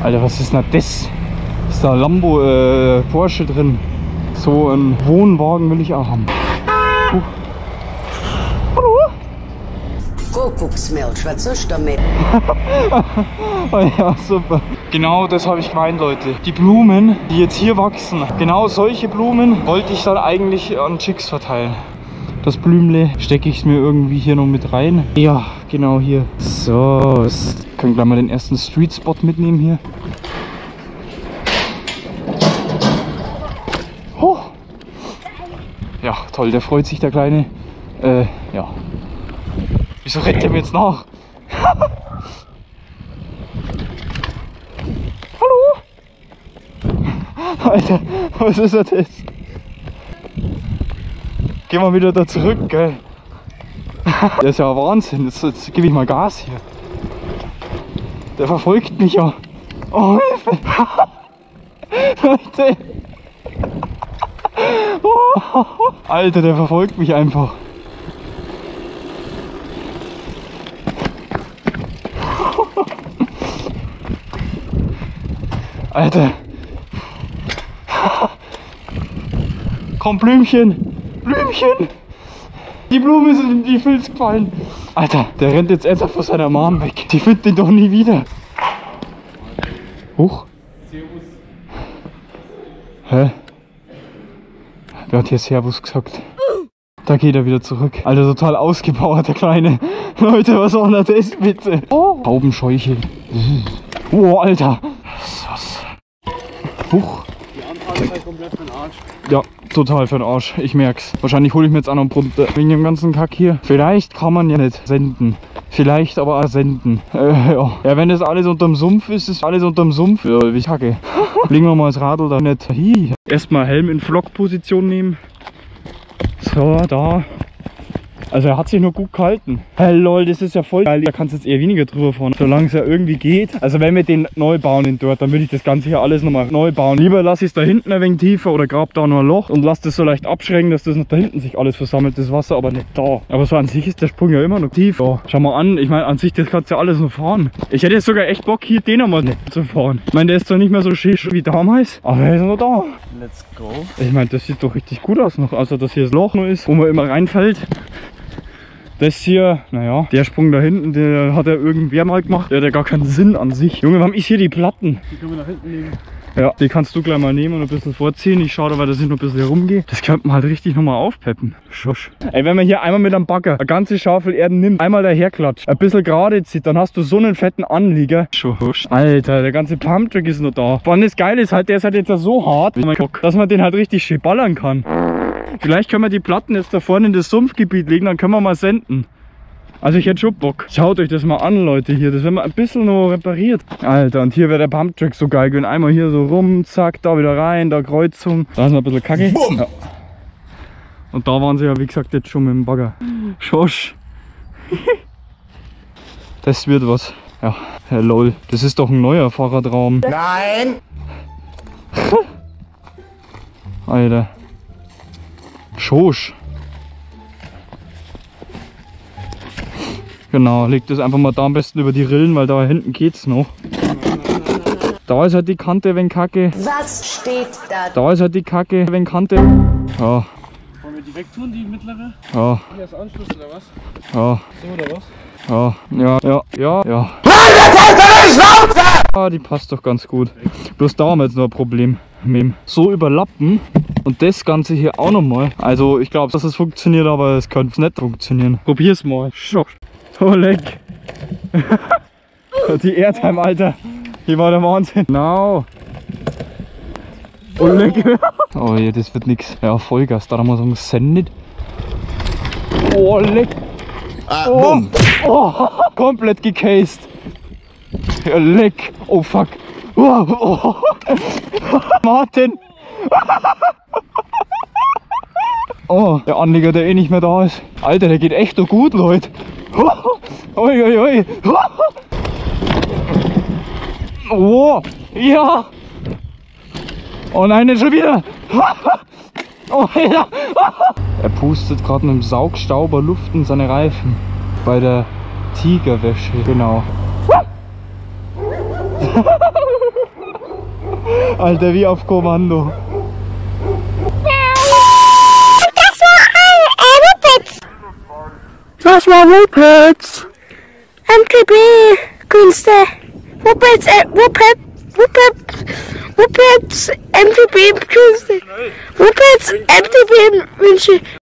Alter, was ist denn das? Ist da Lambo, äh, Porsche drin? So ein Wohnwagen will ich auch haben. Uh. Hallo? Kuckucksmilch, was ist damit? Oh ja, super. Genau das habe ich gemeint, Leute. Die Blumen, die jetzt hier wachsen, genau solche Blumen wollte ich dann eigentlich an Chicks verteilen. Das Blümle stecke ich mir irgendwie hier noch mit rein. Ja, genau hier. So, jetzt können wir gleich mal den ersten Street Spot mitnehmen hier. Oh. Ja, toll, der freut sich, der Kleine. Äh, ja. Wieso rennt der mir jetzt nach? Hallo? Alter, was ist das jetzt? Geh mal wieder da zurück, gell? Der ist ja Wahnsinn. Jetzt, jetzt gebe ich mal Gas hier. Der verfolgt mich ja. Oh, Hilfe! Leute! Oh, Alter, der verfolgt mich einfach. Alter. Komm, Blümchen. Blümchen. Die Blume sind in die Filz gefallen. Alter, der rennt jetzt ernsthaft vor seiner Mom weg. Die findet den doch nie wieder. Huch. Hä? Wer hat hier Servus gesagt? Da geht er wieder zurück. Alter, total ausgebauert, der Kleine. Leute, was war denn das bitte? Oh. Taubenscheuche. Oh, Alter. Was? Huch. Die Anfahrt ist halt komplett für den Arsch. Ja, total für den Arsch. Ich merk's. Wahrscheinlich hole ich mir jetzt auch noch einen Brunter wegen dem ganzen Kack hier. Vielleicht kann man ja nicht senden. Vielleicht aber auch senden. Äh, ja. ja, wenn das alles unterm Sumpf ist, ist alles unterm Sumpf. Ja, wie Kacke. Legen wir mal das Radl da nicht. Hi. Erstmal Helm in Flockposition nehmen. So, da. Also er hat sich nur gut gehalten. Hey lol, das ist ja voll geil. Da kannst du jetzt eher weniger drüber fahren, solange es ja irgendwie geht. Also wenn wir den neu bauen in dort, dann würde ich das Ganze hier alles nochmal neu bauen. Lieber lasse ich es da hinten ein wenig tiefer oder grab da noch ein Loch und lass das so leicht abschrecken, dass das noch da hinten sich alles versammelt, das Wasser, aber nicht da. Aber so an sich ist der Sprung ja immer noch tief. Ja, schau mal an, ich meine, an sich, das kannst du ja alles noch fahren. Ich hätte jetzt sogar echt Bock, hier den nochmal zu fahren. Ich meine, der ist zwar nicht mehr so schön wie damals, aber er ist noch da. Let's go. Ich meine, das sieht doch richtig gut aus noch. Also, dass hier das Loch noch ist, wo man immer reinfällt. Das hier, naja, der Sprung da hinten, der hat ja irgendwer mal gemacht. Der hat ja gar keinen Sinn an sich. Junge, warum ist hier die Platten? Die können wir nach hinten legen. Ja, die kannst du gleich mal nehmen und ein bisschen vorziehen. Ich schaue aber, dass ich noch ein bisschen herumgehe. Das könnte man halt richtig nochmal aufpeppen. Schusch. Ey, wenn man hier einmal mit einem Bagger eine ganze Schaufel Erden nimmt, einmal daherklatscht, ein bisschen gerade zieht, dann hast du so einen fetten Anlieger. Schusch. Alter, der ganze Pumptrack ist noch da. Vor allem das Geile ist halt, der ist halt jetzt ja so hart, dass man den halt richtig schön ballern kann. Vielleicht können wir die Platten jetzt da vorne in das Sumpfgebiet legen, dann können wir mal senden. Also ich hätte schon Bock. Schaut euch das mal an, Leute, hier. Das werden wir ein bisschen noch repariert. Alter, und hier wäre der Pumptrack so geil. Gehen einmal hier so rum, zack, da wieder rein, da Kreuzung. Da ist noch ein bisschen Kacke. Ja. Und da waren sie ja, wie gesagt, jetzt schon mit dem Bagger. Schosch. Das wird was. Ja, ja, lol. Das ist doch ein neuer Fahrradraum. Nein! Alter. Schosch. Genau, legt das einfach mal da am besten über die Rillen, weil da hinten geht's noch. Da ist halt die Kante, wenn Kacke. Was steht da? Da ist halt die Kacke, wenn Kante. Ja, Wollen wir die wegtun, die mittlere? ja, Hier ist Anschluss oder was? ja, So oder was? ja, ja, ja, ja, ja. Ah, die passt doch ganz gut. Bloß da haben wir jetzt noch ein Problem. mit dem So überlappen und das Ganze hier auch nochmal. Also ich glaube, dass es funktioniert, aber es könnte nicht funktionieren. Probier's mal. Schau. Oh, leck. Die Airtime, Alter. Hier war der Wahnsinn. Genau. Oh, leck. Oh je, das wird nix. Ja, Vollgas. Da haben wir so ein Sendet. Oh, leck. Oh, oh, komplett gecased. Ja, leck. Oh, fuck. Martin. Oh, der Anleger, der eh nicht mehr da ist. Alter, der geht echt so gut, Leute. Ui, ui, ui. Oh, ja. Oh nein, nicht schon wieder. Oh, ja. Er pustet gerade mit dem Saugstauber Luft in seine Reifen. Bei der Tigerwäsche, genau. Alter, wie auf Kommando. Das war ein Muppets. Das war Mopeds. MTB Künste. Muppets, äh, Muppet, Muppet, Muppets, MTB Künste. Muppets, MTB Wünsche.